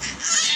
Ah!